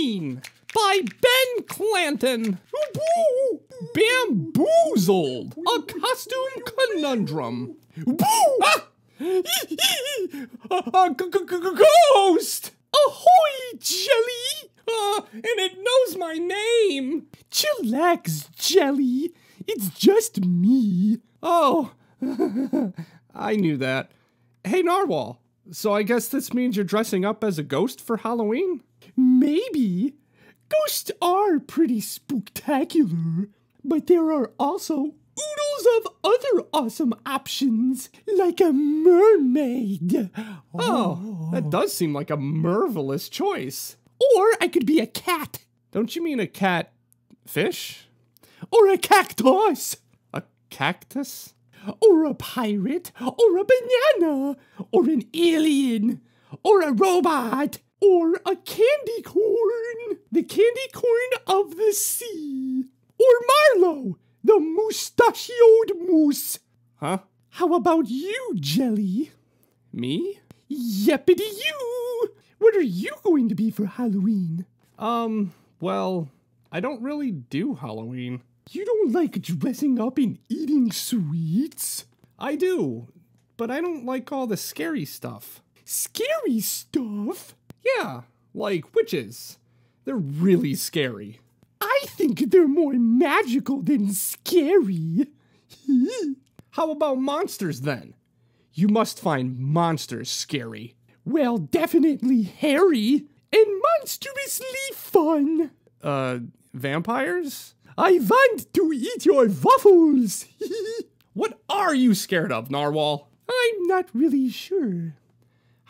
By Ben Clanton. Bamboozled, a costume conundrum. Ah! a ghost! Ahoy, Jelly! Uh, and it knows my name. Chillax, Jelly. It's just me. Oh, I knew that. Hey, Narwhal. So I guess this means you're dressing up as a ghost for Halloween? Maybe. Ghosts are pretty spooktacular, but there are also oodles of other awesome options, like a mermaid. Oh, oh, that does seem like a marvelous choice. Or I could be a cat. Don't you mean a cat fish? Or a cactus. A cactus? Or a pirate. Or a banana. Or an alien. Or a robot. Or a candy corn. The candy corn of the sea. Or Marlowe, the mustachioed moose. Huh? How about you, Jelly? Me? Yeppity you! What are you going to be for Halloween? Um, well, I don't really do Halloween. You don't like dressing up and eating sweets? I do, but I don't like all the scary stuff. Scary stuff? Yeah, like witches. They're really scary. I think they're more magical than scary. How about monsters then? You must find monsters scary. Well, definitely hairy and monstrously fun. Uh, vampires? I want to eat your waffles. what are you scared of, Narwhal? I'm not really sure.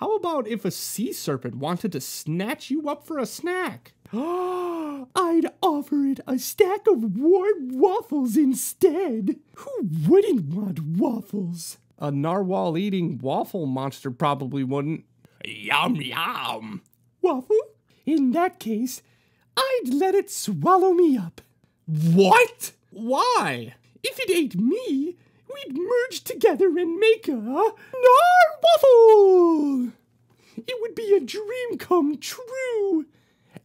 How about if a sea serpent wanted to snatch you up for a snack? I'd offer it a stack of warm waffles instead. Who wouldn't want waffles? A narwhal eating waffle monster probably wouldn't. Yum yum. Waffle? In that case, I'd let it swallow me up. What? Why? If it ate me, we'd merge together and make a narwaffle. It would be a dream come true.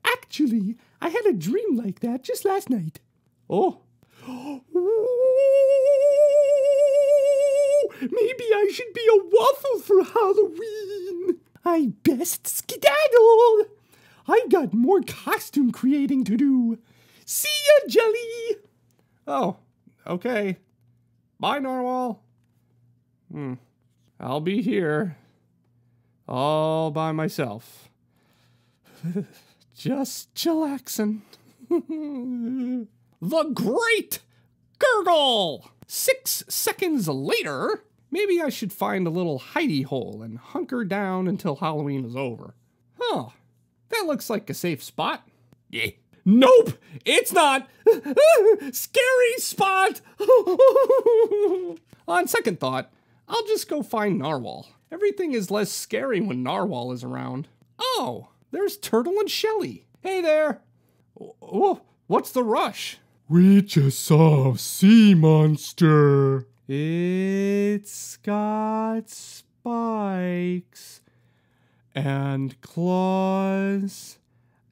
Actually, I had a dream like that just last night. Oh. Maybe I should be a waffle for Halloween. I best skedaddle. I got more costume creating to do. See ya, Jelly. Oh, okay. Bye, Narwhal. Hmm. I'll be here. All by myself. Just chillaxing. the Great Gurgle! Six seconds later, maybe I should find a little hidey hole and hunker down until Halloween is over. Huh, that looks like a safe spot. Yeah. Nope, it's not. Scary spot. On second thought, I'll just go find Narwhal. Everything is less scary when Narwhal is around. Oh, there's Turtle and Shelly. Hey there. Oh, what's the rush? We just saw a sea monster. It's got spikes and claws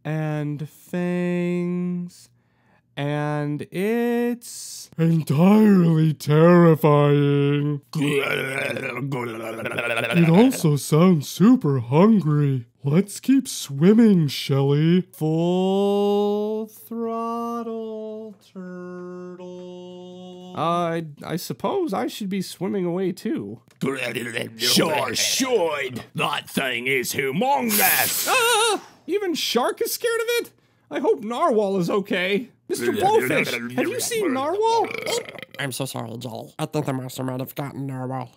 and fangs and it's entirely terrifying. It also sounds super hungry. Let's keep swimming, Shelly. full throttle turtle. Uh, I suppose I should be swimming away too. Sure should. That thing is humongous. Ah! Even Shark is scared of it? I hope Narwhal is okay. Mr. Blowfish, have you seen Narwhal? I'm so sorry, Jelly. I think the monster might have gotten Narwhal.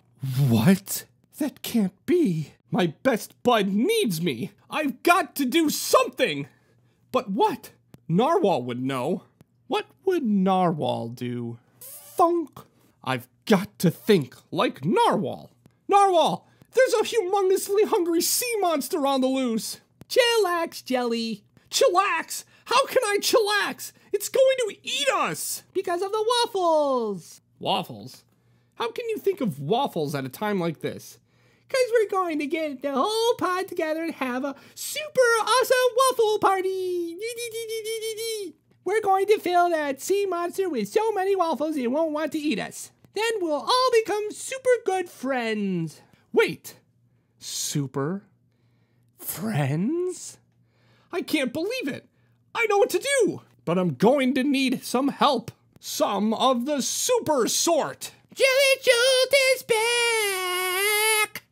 What? That can't be. My best bud needs me. I've got to do something. But what? Narwhal would know. What would Narwhal do? Thunk. I've got to think like Narwhal. Narwhal, there's a humongously hungry sea monster on the loose. Chillax, Jelly. Chillax? How can I chillax? It's going to eat us. Because of the waffles. Waffles? How can you think of waffles at a time like this? Because we're going to get the whole pod together and have a super awesome waffle party. We're going to fill that sea monster with so many waffles it won't want to eat us. Then we'll all become super good friends. Wait, super friends? I can't believe it. I know what to do, but I'm going to need some help. Some of the super sort. Jelly Jolt is back!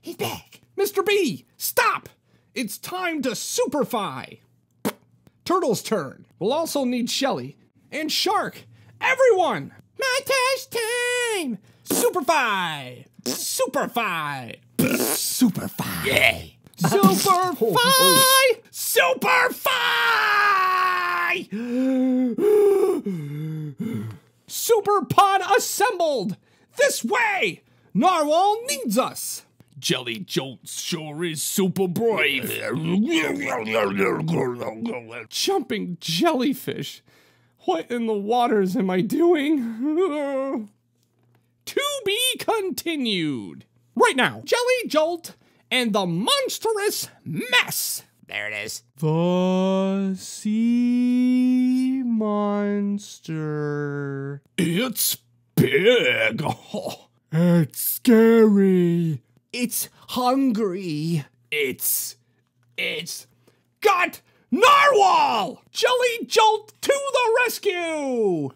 He's back. Mr. B, stop! It's time to superfy. Turtle's turn. We'll also need Shelly and Shark. Everyone! my Montage time! Superfy! Superfy! Superfy! Yay. Superfy! Oh, oh, oh. Superfy! Super pod assembled! This way! Narwhal needs us! Jelly Jolt sure is super brave. Jumping jellyfish! What in the waters am I doing? to be continued! Right now, Jelly Jolt and the monstrous mess! There it is. The sea monster. It's big. It's scary. It's hungry. It's. It's. Got Narwhal! Jelly Jolt to the rescue!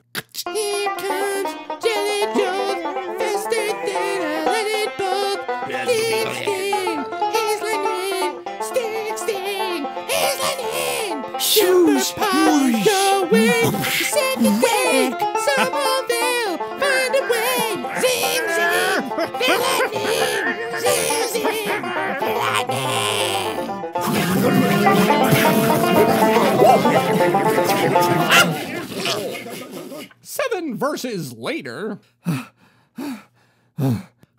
Seven verses later.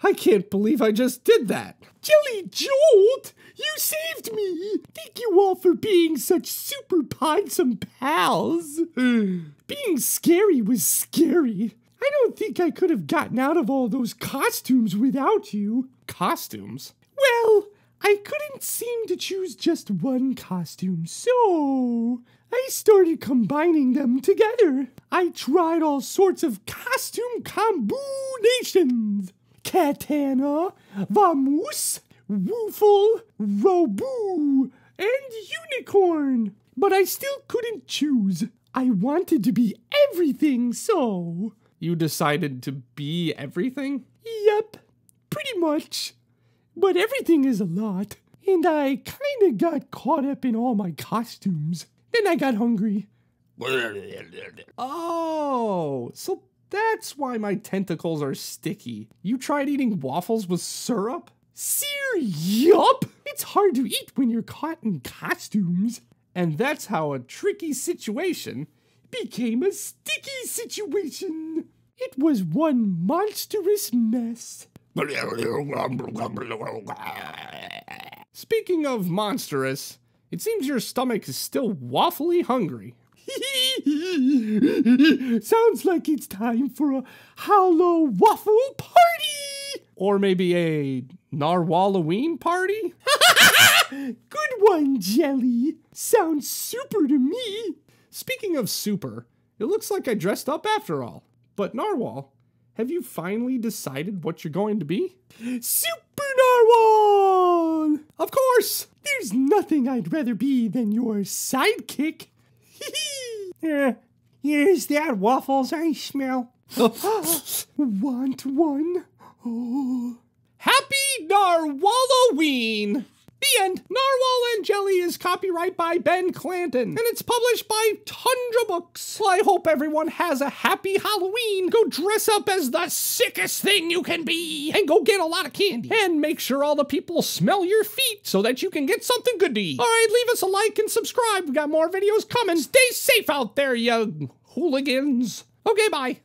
I can't believe I just did that. Jelly Jolt, you saved me. Thank you all for being such super podsome pals. being scary was scary. I don't think I could have gotten out of all those costumes without you. Costumes? Well, I couldn't seem to choose just one costume, so I started combining them together. I tried all sorts of costume combinations. Katana, Vamoose, Woofle, Robu, and Unicorn. But I still couldn't choose. I wanted to be everything, so. You decided to be everything? Yep, pretty much. But everything is a lot. And I kinda got caught up in all my costumes. Then I got hungry. Oh, so that's why my tentacles are sticky. You tried eating waffles with syrup? Sear yup! It's hard to eat when you're caught in costumes. And that's how a tricky situation became a sticky situation. It was one monstrous mess. Speaking of monstrous, it seems your stomach is still waffly hungry. Sounds like it's time for a Hallow Waffle party! Or maybe a Narwhalloween party? Good one, Jelly. Sounds super to me. Speaking of super, it looks like I dressed up after all. But Narwhal, have you finally decided what you're going to be? Super Narwhal! Of course! There's nothing I'd rather be than your sidekick. Hee yeah, uh, here's that waffles I smell. Want one? Oh. Happy Narwhalloween! The end. Narwhal and Jelly is copyright by Ben Clanton, and it's published by Tundra Books. Well, I hope everyone has a happy Halloween. Go dress up as the sickest thing you can be, and go get a lot of candy. And make sure all the people smell your feet so that you can get something good to eat. All right, leave us a like and subscribe. We got more videos coming. Stay safe out there, you hooligans. Okay, bye.